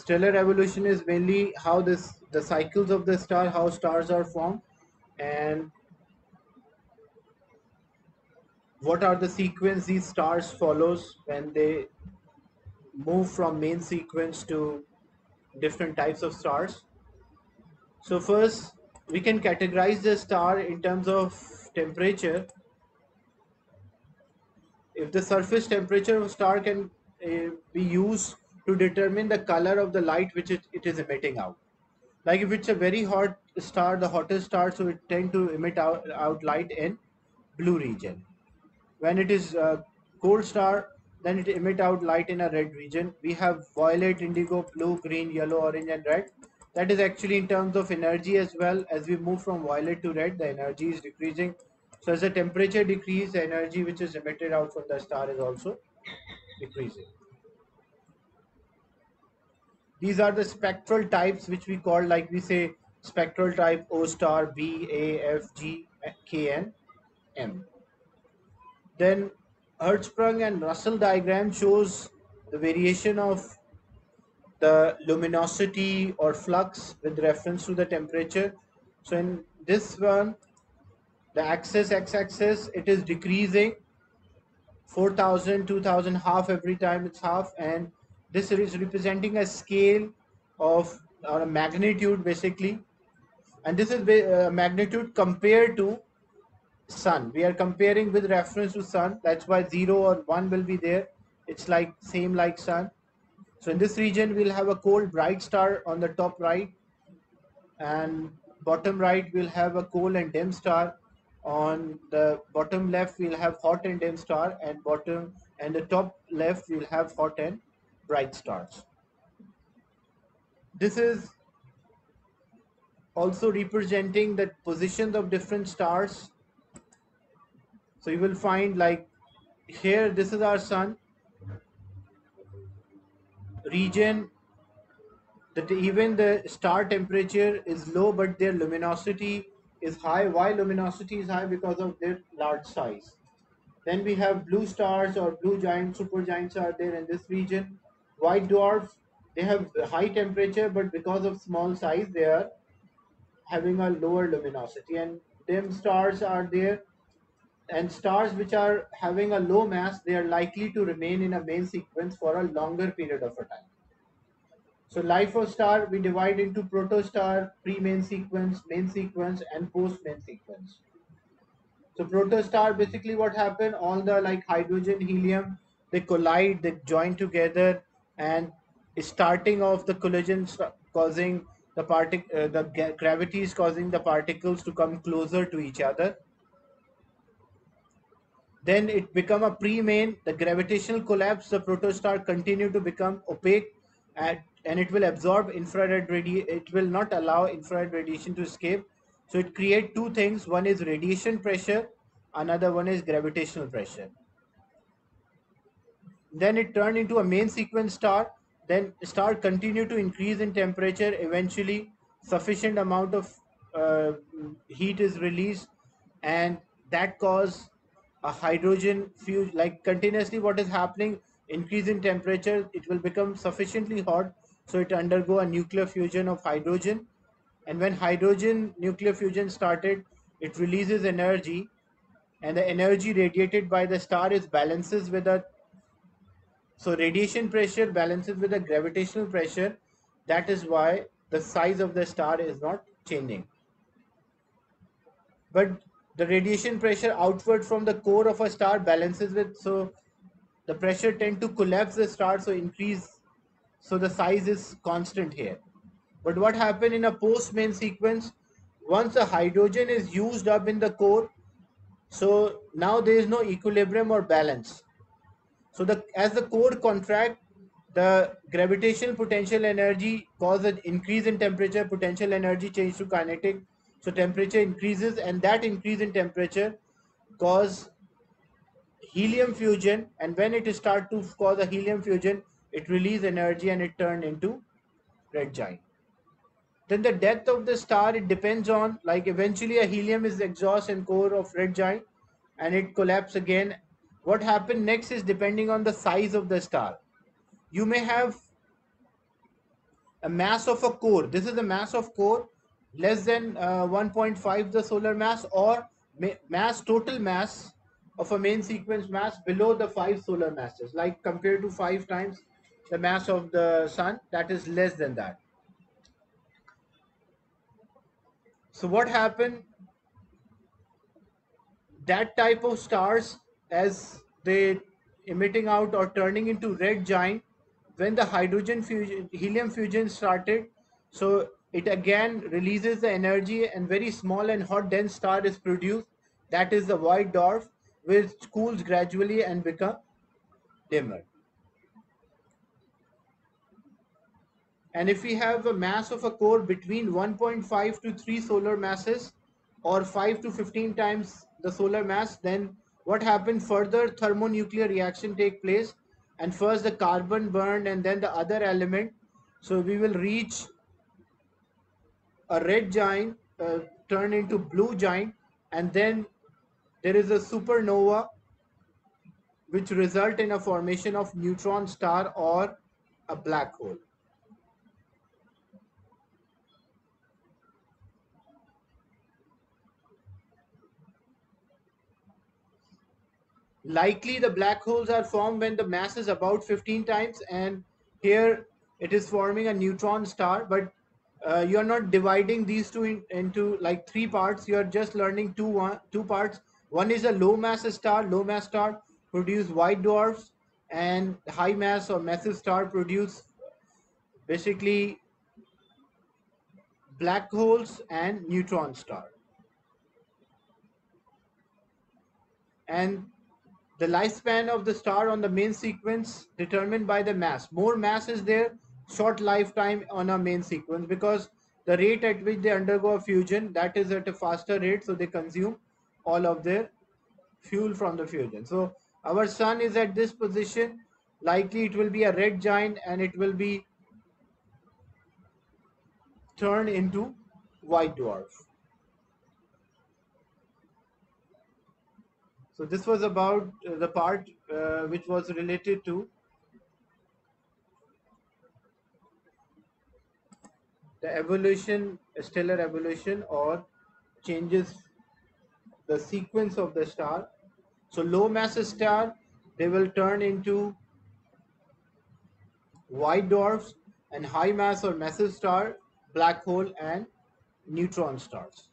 stellar evolution is mainly how this the cycles of the star how stars are formed and what are the sequence these stars follows when they move from main sequence to different types of stars. So first we can categorize the star in terms of temperature. If the surface temperature of star can uh, be used to determine the color of the light which it, it is emitting out. Like if it's a very hot star the hottest star so it tend to emit out, out light in blue region. When it is a cold star then it emit out light in a red region. We have violet indigo blue green yellow orange and red. That is actually in terms of energy as well. As we move from violet to red the energy is decreasing. So as the temperature decrease the energy which is emitted out from the star is also decreasing these are the spectral types which we call like we say spectral type o star b a f g k n m then Hertzsprung and Russell diagram shows the variation of the luminosity or flux with reference to the temperature. So in this one, the axis x-axis, it is decreasing 4000, 2000, half every time it's half and this is representing a scale of or a magnitude basically. And this is uh, magnitude compared to sun. We are comparing with reference to sun. That's why 0 or 1 will be there. It's like same like sun. So in this region we'll have a cold bright star on the top right and bottom right we'll have a cold and dim star. On the bottom left we'll have hot and dim star and bottom and the top left we'll have hot and bright stars this is also representing the positions of different stars so you will find like here, this is our sun region that even the star temperature is low, but their luminosity is high. Why luminosity is high? Because of their large size. Then we have blue stars or blue giant supergiants are there in this region. White dwarfs, they have high temperature, but because of small size, they are having a lower luminosity. And dim stars are there and stars which are having a low mass, they are likely to remain in a main sequence for a longer period of a time. So life of star, we divide into protostar, pre-main sequence, main sequence, and post-main sequence. So protostar, basically what happened, all the like hydrogen, helium, they collide, they join together, and starting off the collisions causing the partic uh, the gravity is causing the particles to come closer to each other then it become a pre-main, the gravitational collapse, the protostar continue to become opaque and, and it will absorb infrared radiation, it will not allow infrared radiation to escape. So it create two things, one is radiation pressure, another one is gravitational pressure. Then it turned into a main sequence star, then star continue to increase in temperature, eventually sufficient amount of uh, heat is released and that cause a hydrogen fuse like continuously what is happening increase in temperature it will become sufficiently hot so it undergo a nuclear fusion of hydrogen. And when hydrogen nuclear fusion started it releases energy and the energy radiated by the star is balances with a so radiation pressure balances with the gravitational pressure. That is why the size of the star is not changing. But the radiation pressure outward from the core of a star balances with so the pressure tend to collapse the star so increase so the size is constant here. But what happened in a post main sequence? Once the hydrogen is used up in the core so now there is no equilibrium or balance so the as the core contract the gravitational potential energy causes an increase in temperature potential energy change to kinetic so temperature increases and that increase in temperature cause helium fusion and when it start to cause a helium fusion, it release energy and it turn into red giant. Then the death of the star, it depends on like eventually a helium is exhaust and core of red giant and it collapse again. What happened next is depending on the size of the star. You may have a mass of a core. This is the mass of core less than uh, 1.5 the solar mass or ma mass total mass of a main sequence mass below the five solar masses like compared to five times the mass of the sun that is less than that so what happened that type of stars as they emitting out or turning into red giant when the hydrogen fusion helium fusion started. So it again releases the energy and very small and hot dense star is produced. That is the white dwarf which cools gradually and become dimmer. And if we have a mass of a core between 1.5 to 3 solar masses or 5 to 15 times the solar mass then what happened further thermonuclear reaction take place and first the carbon burned and then the other element. So we will reach a red giant uh, turn into blue giant and then there is a supernova which result in a formation of neutron star or a black hole likely the black holes are formed when the mass is about 15 times and here it is forming a neutron star but uh, you are not dividing these two in, into like three parts. You are just learning two one two parts. One is a low mass star. Low mass star produce white dwarfs and high mass or massive star produce basically black holes and neutron star. And the lifespan of the star on the main sequence determined by the mass. More mass is there short lifetime on a main sequence because the rate at which they undergo a fusion that is at a faster rate so they consume all of their fuel from the fusion. So our sun is at this position. Likely it will be a red giant and it will be turned into white dwarf so this was about uh, the part uh, which was related to the evolution, stellar evolution or changes the sequence of the star. So low mass star, they will turn into white dwarfs and high mass or massive star, black hole and neutron stars.